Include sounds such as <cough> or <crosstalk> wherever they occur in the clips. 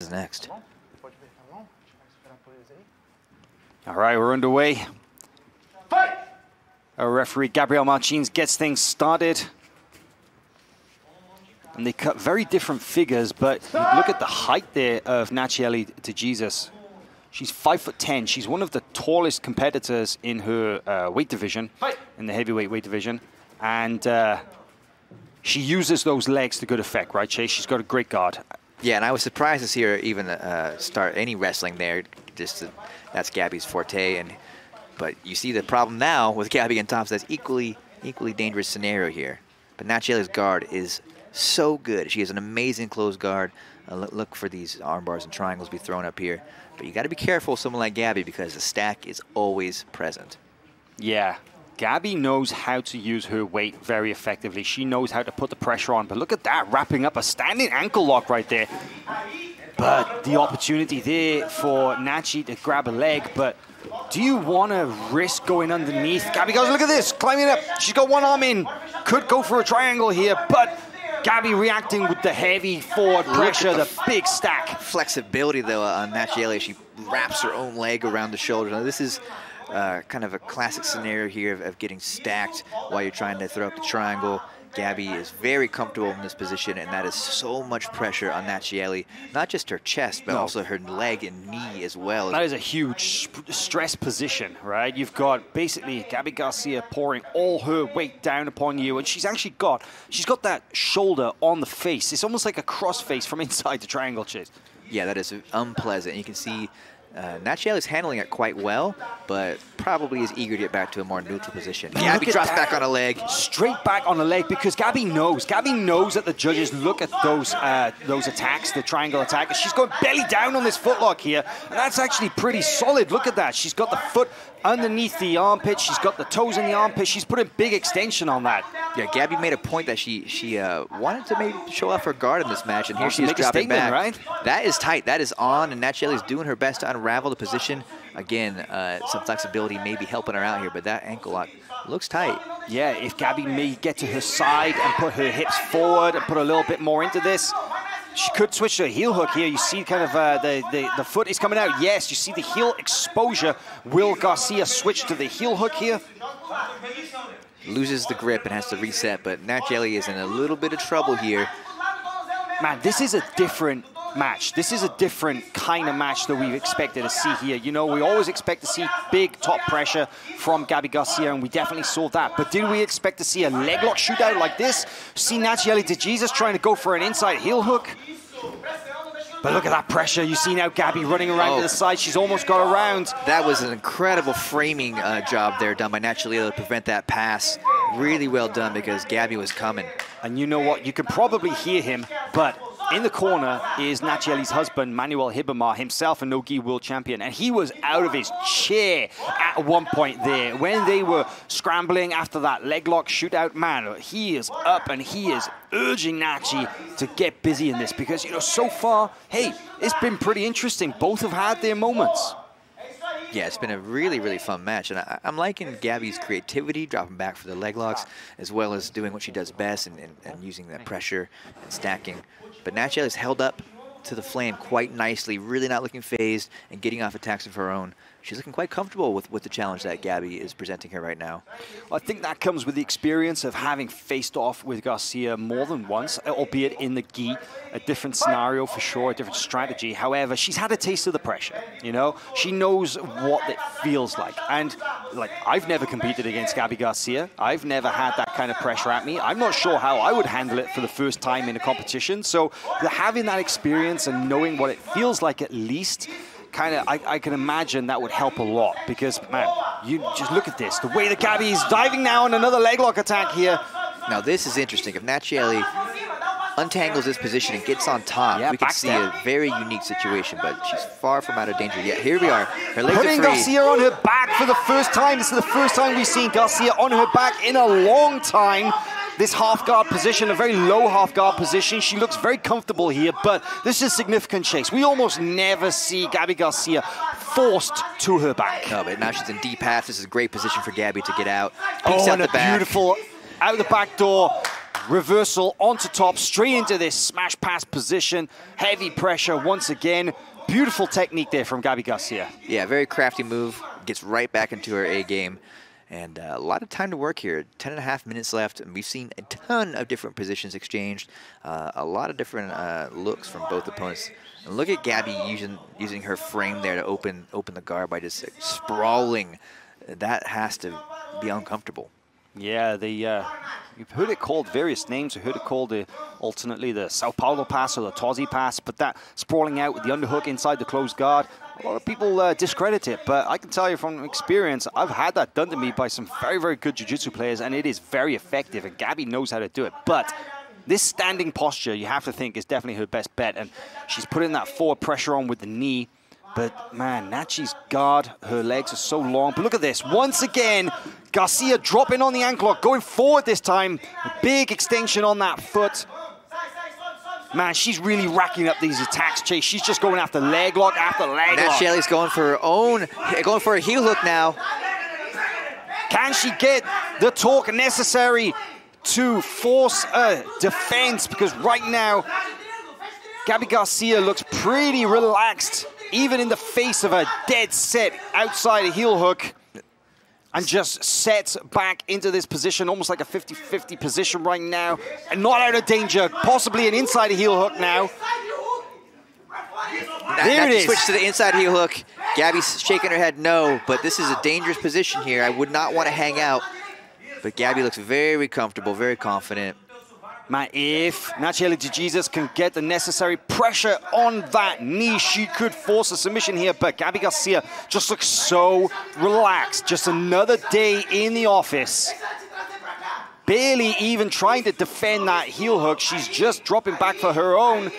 is next. All right, we're underway. Our referee, Gabriel Martins, gets things started. And they cut very different figures, but look at the height there of Nathiely de Jesus. She's five foot ten. She's one of the tallest competitors in her uh, weight division, in the heavyweight weight division, and uh, she uses those legs to good effect, right, Chase? She's got a great guard. Yeah, and I was surprised to see her even uh, start any wrestling there. Just to, that's Gabi's forte, and but you see the problem now with <laughs> Gabi and Thompson. That's equally equally dangerous scenario here. But Nathiely's guard is so good. She has an amazing closed guard. Uh, look for these arm bars and triangles be thrown up here. But you got to be careful with someone like Gabi because the stack is always present. Yeah, Gabi knows how to use her weight very effectively. She knows how to put the pressure on. But look at that, wrapping up a standing ankle lock right there. But the opportunity there for Nachi to grab a leg. But do you want to risk going underneath? Gabi goes, look at this, climbing up. She's got one arm in. Could go for a triangle here, but Gabi reacting with the heavy forward pressure, the, the big stack. Flexibility, though, on Nathiely. She wraps her own leg around the shoulder. Now, this is uh, kind of a classic scenario here of, of, getting stacked while you're trying to throw up the triangle. Gabi is very comfortable in this position, and that is so much pressure on Nathiely. Not just her chest, but no. also her leg and knee as well. That is a huge stress position, right? You've got basically Gabi Garcia pouring all her weight down upon you, and she's actually got she's got that shoulder on the face. It's almost like a cross face from <laughs> inside the triangle chase. Yeah, that is unpleasant. You can see uh, is handling it quite well, but probably is eager to get back to a more neutral position. Gabi drops back on a leg. Straight back on a leg because Gabi knows. Gabi knows that the judges look at those uh, those attacks, the triangle attack. She's going belly down on this footlock here, and that's actually pretty solid. Look at that. She's got the foot underneath the armpit. She's got the toes in the armpit. She's put a big extension on that. Yeah, Gabi made a point that she she uh, wanted to maybe show off her guard in this match, and here she is dropping back. Right? That is tight. That is on, and is doing her best to unravel the position. Again, uh, some flexibility maybe helping her out here, but that ankle lock looks tight. Yeah, if Gabi may get to her side and put her hips forward and put a little bit more into this, she could switch to a heel hook here. You see kind of uh, the, the, the foot is coming out. Yes, you see the heel exposure. Will Garcia switch to the heel hook here? Loses the grip and has to reset, but Nathiely is in a little bit of trouble here. Man, this is a different match. This is a different kind of match that we've expected to see here. You know, we always expect to see big top pressure from Gabi Garcia, and we definitely saw that. But did we expect to see a leg lock shootout like this? See Nathiely de Jesus trying to go for an inside heel hook? But look at that pressure. You see now Gabi running around oh. to the side. She's almost got around. That was an incredible framing uh, job there done by Nathiely to prevent that pass. Really well done because Gabi was coming. And you know what? You can probably hear him, but in the corner is Nathiely's husband, Manuel Ribamar, himself a no-gi world champion. And he was out of his chair at one point there. When they were scrambling after that leg lock shootout, man, he is up and he is urging Nachi to get busy in this. Because, you know, so far, hey, it's been pretty interesting. Both have had their moments. Yeah, it's been a really, really fun match. And I, am liking Gabi's creativity, dropping back for the leg locks, as well as doing what she does best and, and, and using that pressure and stacking but Nathiely has held up to the flame quite nicely, really not looking phased and getting off attacks of her own she's looking quite comfortable with, with the challenge that Gabi is presenting her right now. Well, I think that comes with the experience of having faced off with Garcia more than once, albeit in the gi, a different scenario for sure, a different strategy. However, she's had a taste of the pressure, you know? She knows what it feels like. And, like, I've never competed against Gabi Garcia. I've never had that kind of pressure at me. I'm not sure how I would handle it for the first time in a competition. So having that experience and knowing what it feels like at least kind of, I, I, can imagine that would help a lot because, man, you just look at this. The way that Gabi is diving now on another leg lock attack here. Now, this is interesting. If Nathiely untangles this position and gets on top, yeah, we can see a very unique situation, but she's far from out of danger yet. Here we are. Her legs Putting Garcia on her back for the first time. This is the first time we've seen Garcia on her back in a long time this half guard position, a very low half guard position. She looks very comfortable here, but this is a significant chase. We almost never see Gabi Garcia forced to her back. No, but now she's in deep half. This is a great position for Gabi to get out. Peeks oh, out and the a back. beautiful out the back door. reversal onto top, straight into this smash pass position. Heavy pressure once again. Beautiful technique there from Gabi Garcia. Yeah, very crafty move. Gets right back into her A game. And uh, a lot of time to work here. 10 and a half minutes left, and we've seen a ton of different positions exchanged. Uh, a lot of different uh, looks from both opponents. And look at Gabi using using her frame there to open open the guard by just sprawling. That has to be uncomfortable. Yeah, the uh, you've heard it called various names. You've heard it called the, alternately the Sao Paulo pass or the Tozzi pass, but that sprawling out with the underhook inside the closed guard, a lot of people uh, discredit it, but I can tell you from experience, I've had that done to me by some very, very good jiu-jitsu players, and it is very effective, and Gabi knows how to do it. But this standing posture, you have to think, is definitely her best bet, and she's putting that forward pressure on with the knee, but man, Nachi's guard, her legs are so long. But look at this. Once again, Garcia dropping on the ankle lock, going forward this time. A big extension on that foot. Man, she's really racking up these attacks, Chase. She's just going after leg lock after leg Nat lock. Shelley's going for her own, going for a heel hook now. Can she get the torque necessary to force a defense? Because right now, Gabi Garcia looks pretty relaxed, even in the face of a dead set outside a heel hook. And just sets back into this position, almost like a 50-50 position right now. And not out of danger, possibly an inside heel hook now. There it is. switched to the inside heel hook. Gabi's shaking her head no, but this is a dangerous position here. I would not want to hang out. But Gabi looks very comfortable, very confident. Man, if Nathiely de Jesus can get the necessary pressure on that knee, she could force a submission here. But Gabi Garcia just looks so relaxed. Just another day in the office. Barely even trying to defend that heel hook. She's just dropping back for her own.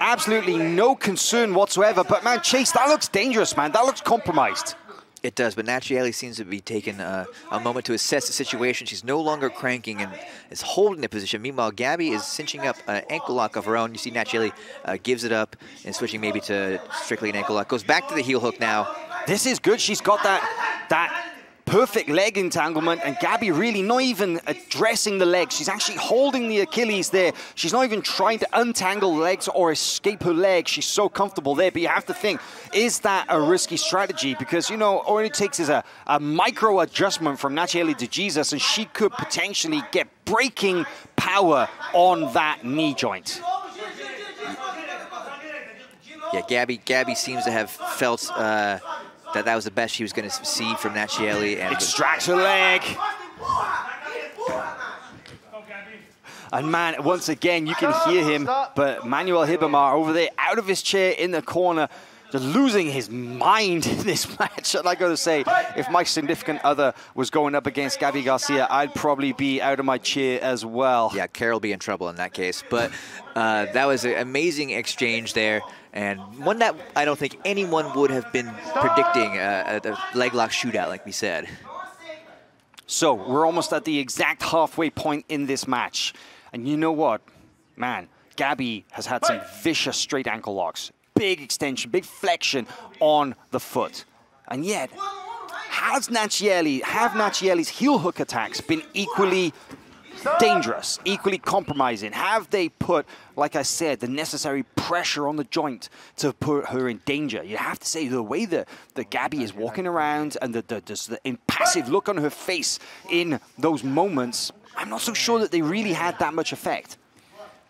Absolutely no concern whatsoever. But man, Chase, that looks dangerous, man. That looks compromised. It does, but Nathiely seems to be taking a moment to assess the situation. She's no longer cranking and is holding the position. Meanwhile, Gabi is cinching up an ankle lock of her own. You see Nathiely uh, gives it up and switching maybe to strictly an ankle lock. Goes back to the heel hook now. This is good. She's got that that perfect leg entanglement, and Gabi really not even addressing the legs. She's actually holding the Achilles there. She's not even trying to untangle legs or escape her leg. She's so comfortable there. But you have to think, is that a risky strategy? Because, you know, all it takes is a, a micro adjustment from Nathiely de Jesus, and she could potentially get breaking power on that knee joint. Yeah, Gabi Gabi seems to have felt uh, that that was the best she was going to see from Nathiely. And Extracts her leg. And man, once again, you can hear him, but Manuel Ribamar over there, out of his chair in the corner, just losing his mind <laughs> in this match. And I got to say, if my significant other was going up against Gabi Garcia, I'd probably be out of my chair as well. Yeah, Carol be in trouble in that case. But uh, that was an amazing exchange there, and one that I don't think anyone would have been predicting uh, a, a leg lock shootout, like we said. So we're almost at the exact halfway point in this match. And you know what? Man, Gabi has had some vicious straight ankle locks. Big extension, big flexion on the foot. And yet, has Nathiely, have Nathiely's heel hook attacks been equally dangerous, equally compromising? Have they put, like I said, the necessary pressure on the joint to put her in danger? You have to say the way that, that Gabi is walking around and the, the, just the impassive look on her face in those moments, I'm not so sure that they really had that much effect.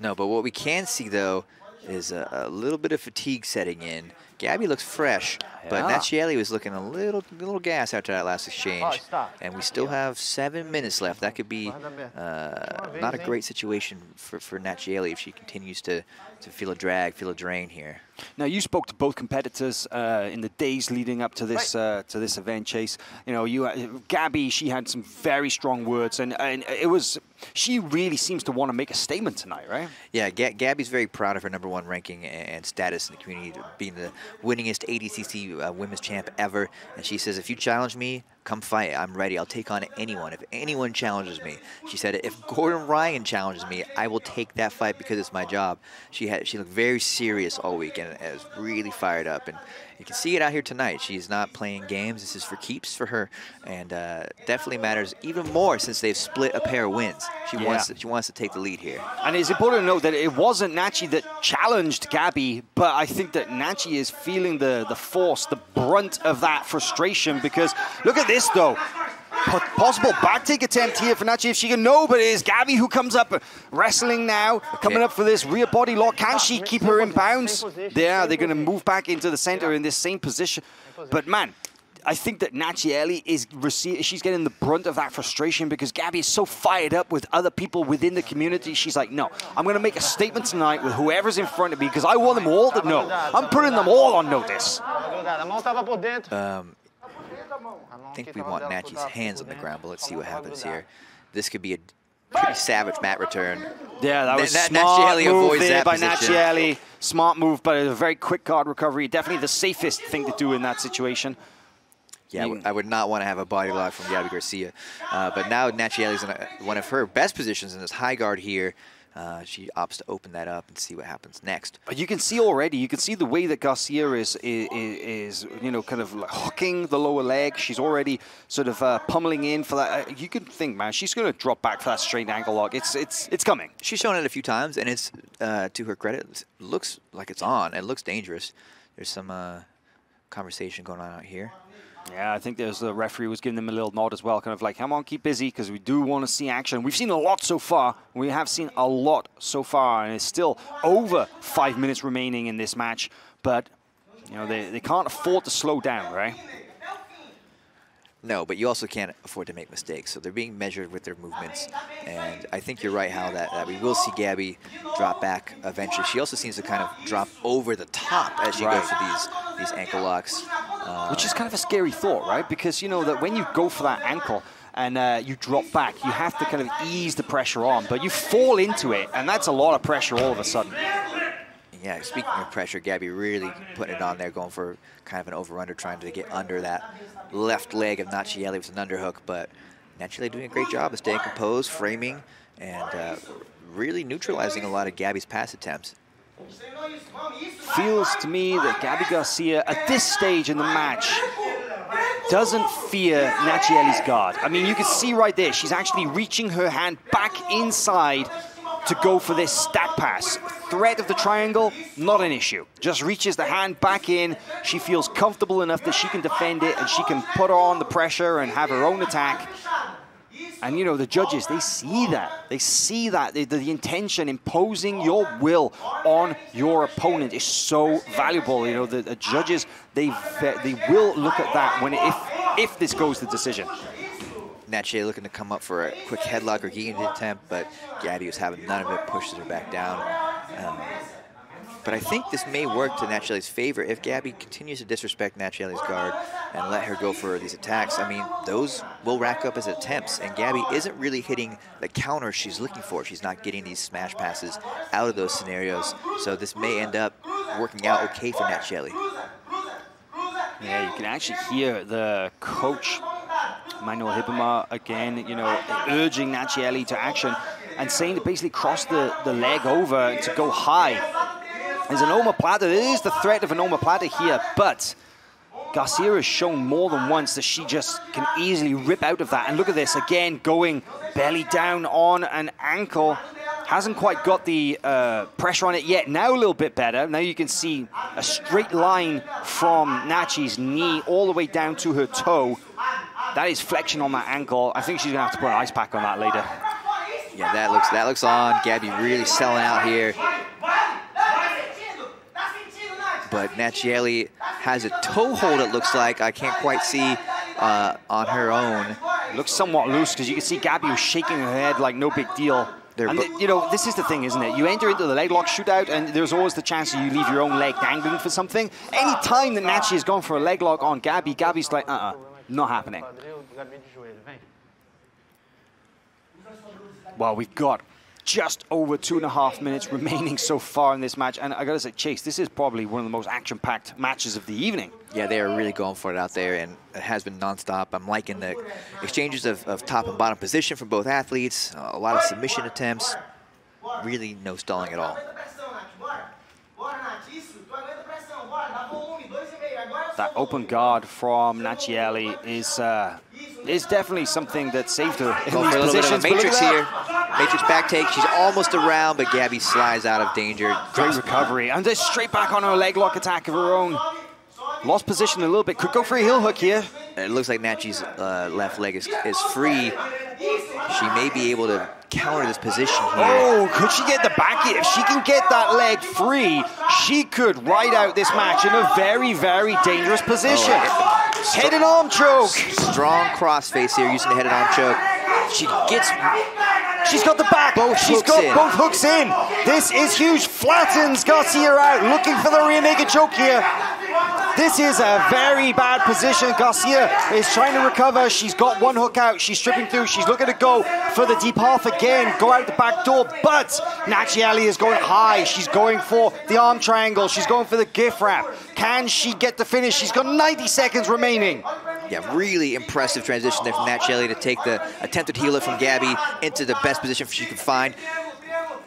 No, but what we can see though is a, a little bit of fatigue setting in. Gabi looks fresh, but Yeah. Nathiely was looking a little little gas after that last exchange. And we still have seven minutes left. That could be uh, not a great situation for, for Nathiely if she continues to, to feel a drag, feel a drain here. Now you spoke to both competitors uh, in the days leading up to this uh, to this event, Chase. You know, you uh, Gabi, she had some very strong words, and, and it was she really seems to want to make a statement tonight, right? Yeah, Ga Gabi's very proud of her number one ranking and, and status in the community, being the winningest ADCC uh, women's champ ever. And she says, if you challenge me, come fight. I'm ready. I'll take on anyone. If anyone challenges me, she said, if Gordon Ryan challenges me, I will take that fight because it's my job. She had she looked very serious all week and was really fired up. And you can see it out here tonight. She's not playing games. This is for keeps for her, and uh, definitely matters even more since they've split a pair of wins. She Yeah. wants to, she wants to take the lead here. And it's important to note that it wasn't Nachi that challenged Gabi, but I think that Nachi is feeling the, the force, the brunt of that frustration because look at this though. Po- Possible back take attempt here for Nachi if she can. No, but it is Gabi who comes up wrestling now, coming up for this rear body lock. Can she keep her in bounds? Yeah, they're going to move back into the center in this same position. But man, I think that Nathiely is receiving, she's getting the brunt of that frustration because Gabi is so fired up with other people within the community. She's like, no, I'm going to make a statement tonight with whoever's in front of me because I want them all to know. I'm putting them all on notice. A mão estava por dentro. Um, A mão I think we want dela Nachi's grudada hands on the ground, but let's see what happens here. This could be a pretty savage mat return. Yeah, that was Na- smart Nathiely move avoids there that by position. Nathiely. Smart move, but a very quick guard recovery. Definitely the safest thing to do in that situation. Yeah, I would- I would not want to have a body lock from Gabi Garcia. Uh, but now Nathiely's in a, one of her best positions in this high guard here. Uh, she opts to open that up and see what happens next. But you can see already, you can see the way that Garcia is, is, is you know, kind of like hooking the lower leg. She's already sort of uh, pummeling in for that. Uh, you can think, man, she's going to drop back for that straight ankle lock. It's, it's, it's coming. She's shown it a few times, and it's uh, to her credit, looks like it's on. It looks dangerous. There's some uh, conversation going on out here. Yeah, I think there's the referee was giving them a little nod as well, kind of like, come on, keep busy, because we do want to see action. We've seen a lot so far. We have seen a lot so far, and it's still over five minutes remaining in this match. But, you know, they, they can't afford to slow down, right? No, but you also can't afford to make mistakes. So they're being measured with their movements. And I think you're right, Hal, that, that we will see Gabi drop back eventually. She also seems to kind of drop over the top as she Right. goes for these, these ankle locks. Which is kind of a scary thought, right? Because you know that when you go for that ankle and uh, you drop back, you have to kind of ease the pressure on, but you fall into it, and that's a lot of pressure all of a sudden. yeah, speaking of pressure, Gabi really putting it on there, going for kind of an over-under, trying to get under that left leg of Nathiely with an underhook. But Nathiely doing a great job of staying composed, framing, and uh, really neutralizing a lot of Gabi's pass attempts. Feels to me that Gabi Garcia, at this stage in the match, doesn't fear Nathiely's guard. I mean, you can see right there, she's actually reaching her hand back inside to go for this stack pass. Threat of the triangle, not an issue. Just reaches the hand back in. She feels comfortable enough that she can defend it and she can put on the pressure and have her own attack. And you know, the judges, they see that. They see that. The, the intention, imposing your will on your opponent is so valuable. You know, the, the judges, they they will look at that when if if this goes to decision. Nathiely looking to come up for a quick headlock or guillotine attempt, but Gabi was having none of it, pushes her back down. Um, but I think this may work to Nathiely's favor if Gabi continues to disrespect Nathiely's guard and let her go for these attacks. I mean, those will rack up as attempts, and Gabi isn't really hitting the counter she's looking for. She's not getting these smash passes out of those scenarios, so this may end up working out okay for Nathiely. Yeah, you can actually hear the coach, Manuel Ribamar, again, you know, urging Nathiely to action and saying to basically cross the, the leg over to go high. There's an omoplata. There is the threat of an omoplata here, but Garcia has shown more than once that she just can easily rip out of that. And look at this, again, going belly down on an ankle. Hasn't quite got the uh, pressure on it yet. Now a little bit better. Now you can see a straight line from Nachi's knee all the way down to her toe. That is flexion on that ankle. I think she's gonna have to put an ice pack on that later. Yeah, that looks that looks on. Gabi really selling out here. But Nathiely has a toe hold, it looks like. I can't quite see uh, on her own. looks somewhat loose because you can see Gabi was shaking her head like no big deal. They're and th- you know, this is the thing, isn't it? You enter into the leg lock shootout, and there's always the chance that you leave your own leg dangling for something. Any time that Nachi has gone for a leg lock on Gabi, Gabi's like, uh-uh, not happening. Quadril, Gabi de joelho, vem. Well, we've got just over two and a half minutes remaining so far in this match. And I gotta say, Chase, this is probably one of the most action-packed matches of the evening. Yeah, they are really going for it out there, and it has been nonstop. I'm liking the exchanges of, of top and bottom position from both athletes, a lot of submission attempts, really no stalling at all. That open guard from Nathiely is uh, is definitely something that saved her in Going for a little bit of a positions. But look matrix here. Matrix back take. She's almost around, but Gabi slides out of danger. Great recovery. And just straight back on her leg lock attack of her own. Lost position a little bit. Could go for a heel hook here. It looks like Nachi's uh, left leg is, is free. She may be able to counter this position here. Oh, could she get the back? If she can get that leg free, she could ride out this match in a very, very dangerous position. Oh, Head and arm choke. Strong crossface here using the head and arm choke. She gets She's got the back. Both She's got in. both hooks in. This is huge. Flattens Garcia out. Looking for the rear naked choke here. This is a very bad position. Garcia is trying to recover. She's got one hook out. She's stripping through. She's looking to go for the deep half again. Go out the back door. But Nathiely is going high. She's going for the arm triangle. She's going for the gift wrap. Can she get the finish? She's got 90 seconds remaining. Yeah, really impressive transition there from Shelley to take the attempted healer from Gabi into the best position she could find.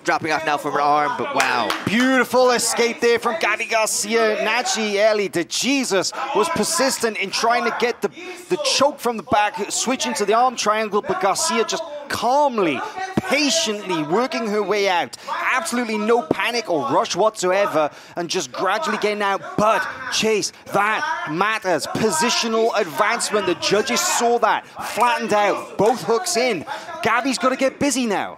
Dropping off now from her arm, but wow. Beautiful escape there from Gabi Garcia. Nathiely de Jesus was persistent in trying to get the, the choke from the back, switching to the arm triangle, but Garcia just calmly, patiently working her way out. Absolutely no panic or rush whatsoever, and just gradually getting out. But Chase, that matters. Positional advancement. The judges saw that, flattened out, both hooks in. Gabi's got to get busy now.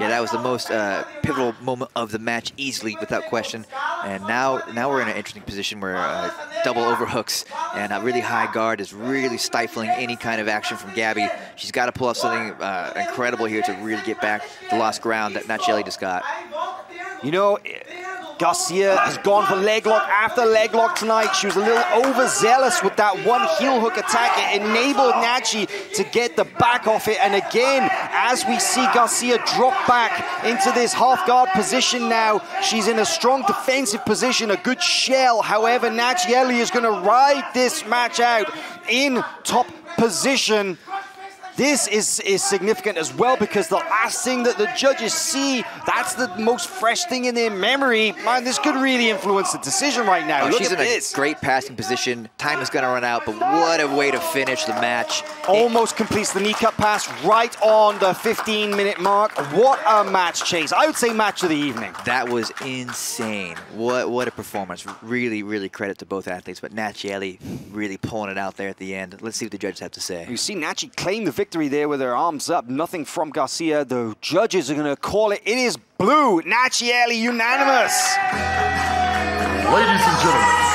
Yeah, that was the most uh, pivotal moment of the match, easily, without question. And now, now we're in an interesting position where uh, double overhooks and a really high guard is really stifling any kind of action from Gabi. She's got to pull off something uh, incredible here to really get back the lost ground that Nathiely just got. You know, Garcia has gone for leg lock after leg lock tonight. She was a little overzealous with that one heel hook attack. It enabled Nachi to get the back off it. And again, as we see Garcia drop back into this half guard position now, she's in a strong defensive position, a good shell. However, Nathiely is going to ride this match out in top position. This is, is significant as well because the last thing that the judges see, that's the most fresh thing in their memory. Man, this could really influence the decision right now. Oh, Look she's at in a this. great passing position. Time is going to run out, but what a way to finish the match. Almost completes the knee kneecap pass right on the 15 minute mark. What a match, Chase. I would say match of the evening. That was insane. What what a performance. Really, really credit to both athletes, but Nathiely really pulling it out there at the end. Let's see what the judges have to say. You see Nachi claim the victory there with her arms up. Nothing from Garcia. The judges are going to call it. It is blue. Nathiely unanimous. Ladies and gentlemen,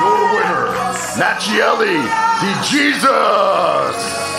your winner, Nathiely de Jesus.